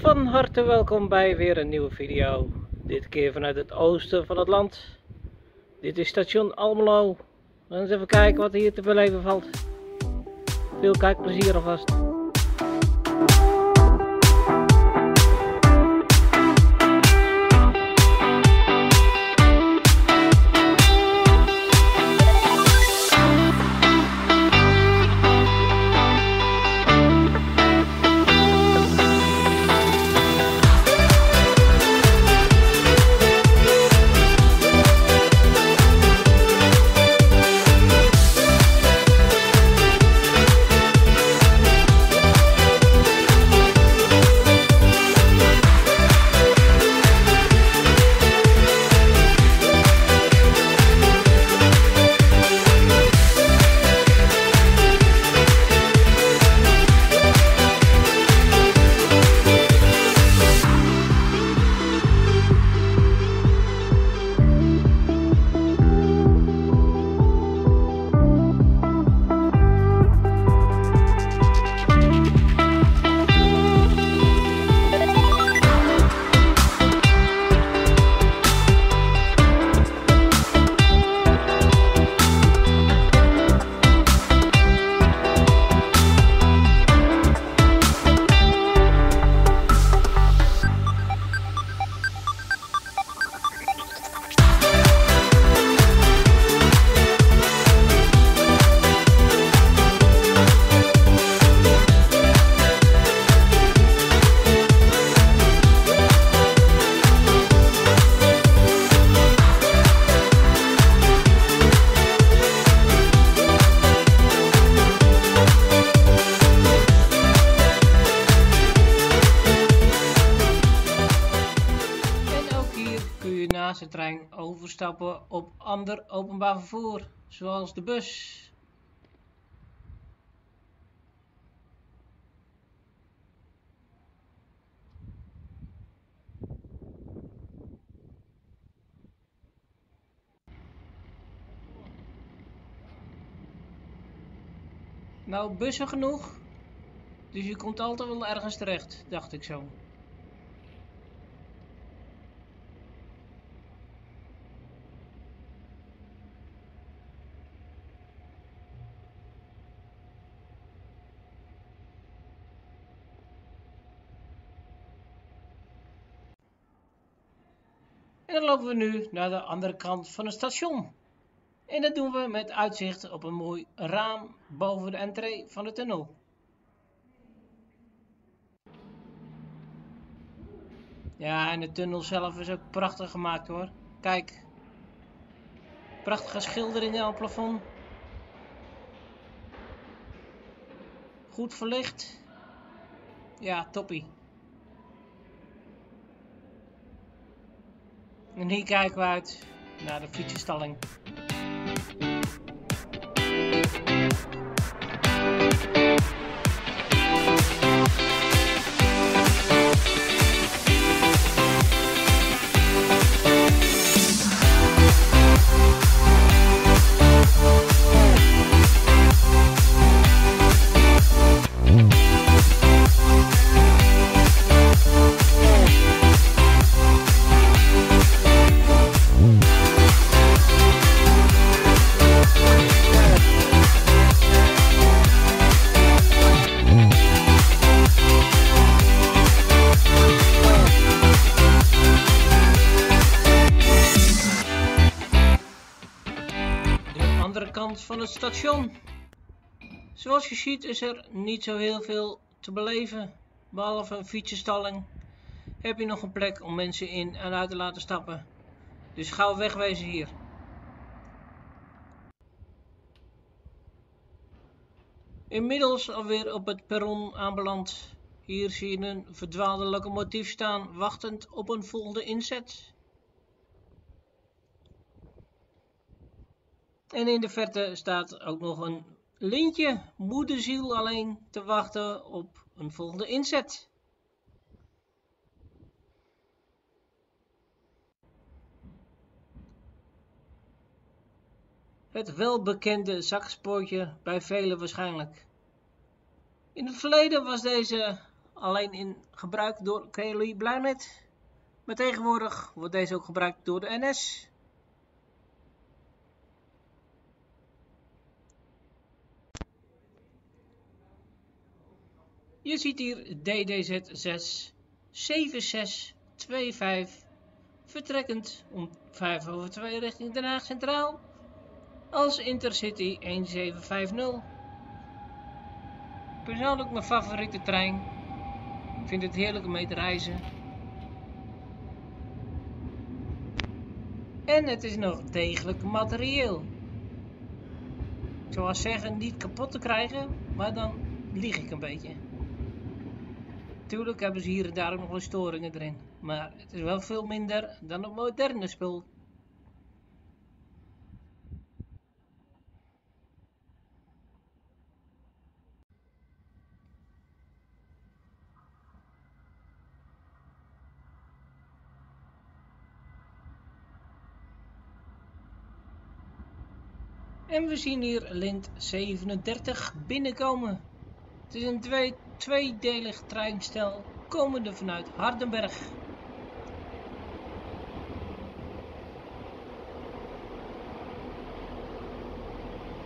Van harte welkom bij weer een nieuwe video. Dit keer vanuit het oosten van het land. Dit is station Almelo. We gaan eens even kijken wat hier te beleven valt. Veel kijkplezier alvast. Trein overstappen op ander openbaar vervoer, zoals de bus. Nou, bussen genoeg. Dus je komt altijd wel ergens terecht, dacht ik zo. En dan lopen we nu naar de andere kant van het station. En dat doen we met uitzicht op een mooi raam boven de entree van de tunnel. Ja, en de tunnel zelf is ook prachtig gemaakt hoor. Kijk. Prachtige schilderingen op het plafond. Goed verlicht. Ja, toppie. En hier kijken we uit naar de fietsenstalling. Kant van het station. Zoals je ziet is er niet zo heel veel te beleven. Behalve een fietsenstalling. Heb je nog een plek om mensen in en uit te laten stappen. Dus gauw wegwezen hier. Inmiddels alweer op het perron aanbeland. Hier zie je een verdwaalde locomotief staan, wachtend op een volgende inzet. En in de verte staat ook nog een lintje, moederziel alleen, te wachten op een volgende inzet. Het welbekende zakspoortje bij velen waarschijnlijk. In het verleden was deze alleen in gebruik door KLI Blauwnet. Maar tegenwoordig wordt deze ook gebruikt door de NS. Je ziet hier DDZ6 7625 vertrekkend om 5 over 2 richting Den Haag Centraal als Intercity 1750. Persoonlijk mijn favoriete trein. Ik vind het heerlijk om mee te reizen. En het is nog degelijk materieel. Ik zou zeggen niet kapot te krijgen, maar dan lieg ik een beetje. Tuurlijk hebben ze hier en daar nog wel storingen erin. Maar het is wel veel minder dan een moderne spul. En we zien hier lint 37 binnenkomen. Het is een twee, tweedelig treinstel komende vanuit Hardenberg.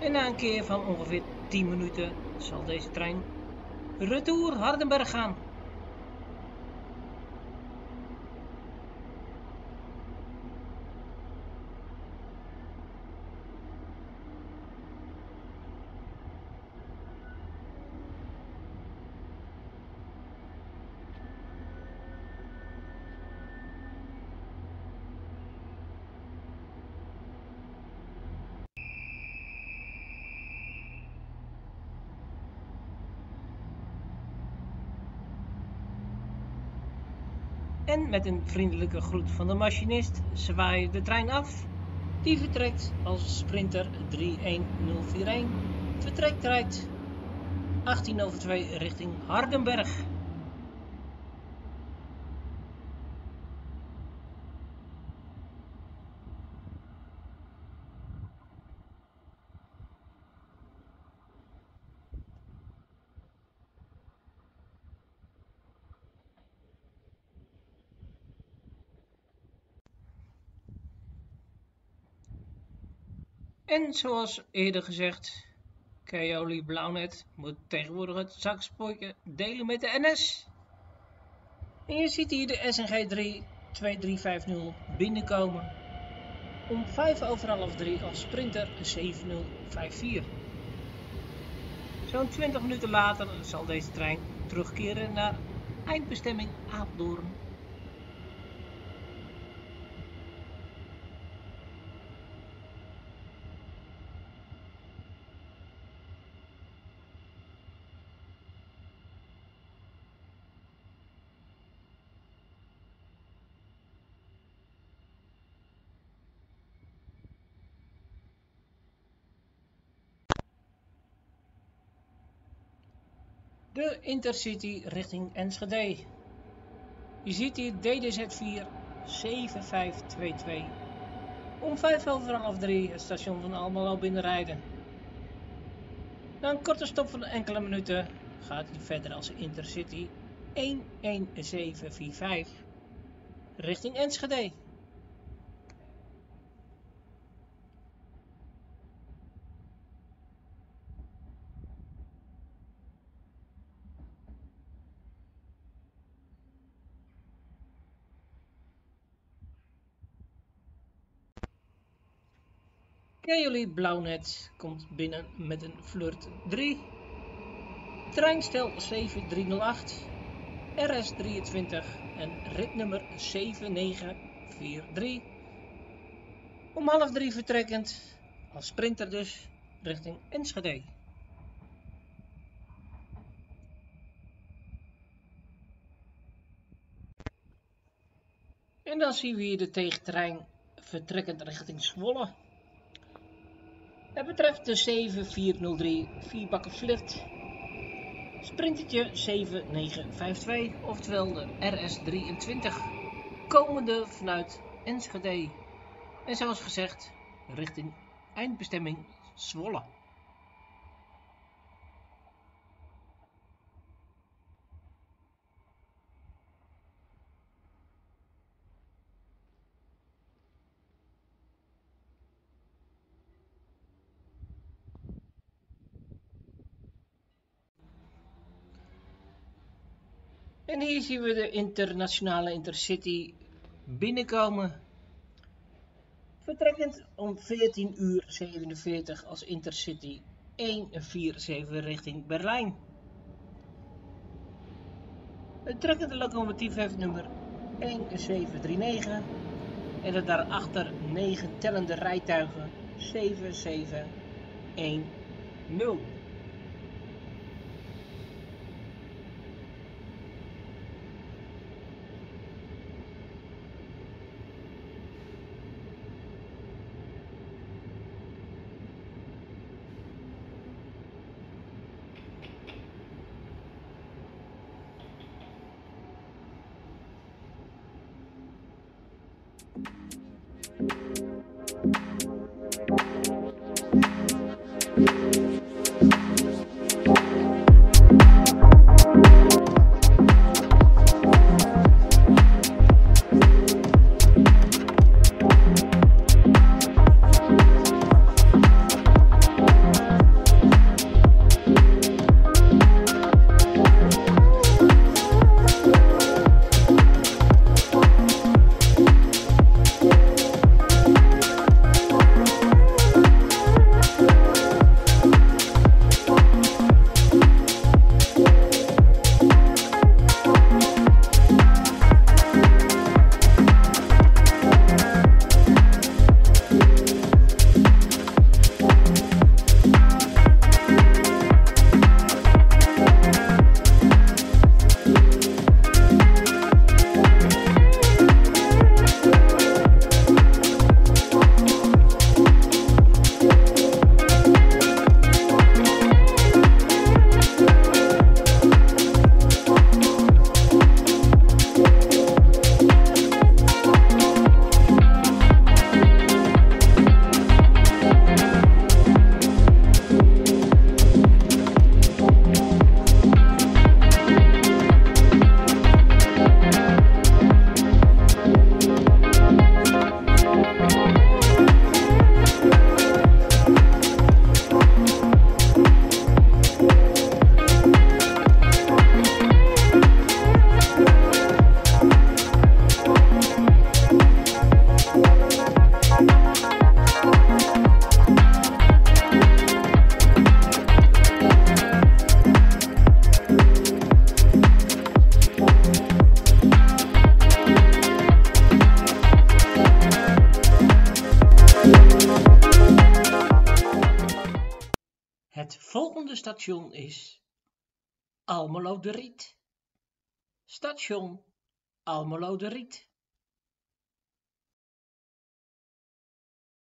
En na een keer van ongeveer 10 minuten zal deze trein retour Hardenberg gaan. En met een vriendelijke groet van de machinist zwaai de trein af. Die vertrekt als Sprinter 31041. Vertrektijd 18 over 2 richting Hardenberg. En zoals eerder gezegd, Keoli Blauwnet moet tegenwoordig het zakspoortje delen met de NS. En je ziet hier de SNG 3 2350 binnenkomen. Om 5 over half 3 als Sprinter 7054. Zo'n 20 minuten later zal deze trein terugkeren naar eindbestemming Apeldoorn. De Intercity richting Enschede. Je ziet hier DDZ4 7522. Om 5 over half 3 het station van Almelo binnenrijden. Na een korte stop van enkele minuten gaat hij verder als Intercity 11745 richting Enschede. Keoli Blauwnet komt binnen met een flirt 3. Treinstel 7308, RS23 en ritnummer 7943. Om half drie vertrekkend, als sprinter dus, richting Enschede. En dan zien we hier de tegentrein vertrekkend richting Zwolle. Het betreft de 7403 vierbakken flirt. Sprintertje 7952, oftewel de RS23, komende vanuit Enschede. En zoals gezegd, richting eindbestemming Zwolle. En hier zien we de internationale Intercity binnenkomen. Vertrekkend om 14 uur 47 als Intercity 147 richting Berlijn. Het trekkende locomotief heeft nummer 1739 en het daarachter 9 tellende rijtuigen 7710. Station is Almelo de Riet. Station Almelo de Riet.